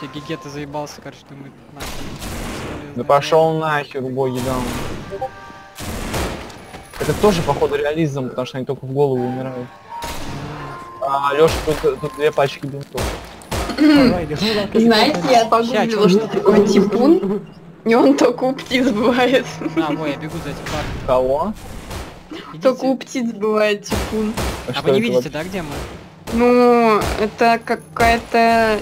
Все, Гигета заебался, короче, думает, нахуй. Да пошел нахер, убогий дам. Это тоже, походу, реализм, потому что они только в голову умирают. А, Лёша, тут, тут две пачки бинтов. Знаете, я погуглила, что такое типун, и он только у птиц бывает. А, мой, я бегу за этим парнем. Кого? Только у птиц бывает типун. А вы не видите, вообще? да, где мы? Ну, это какая-то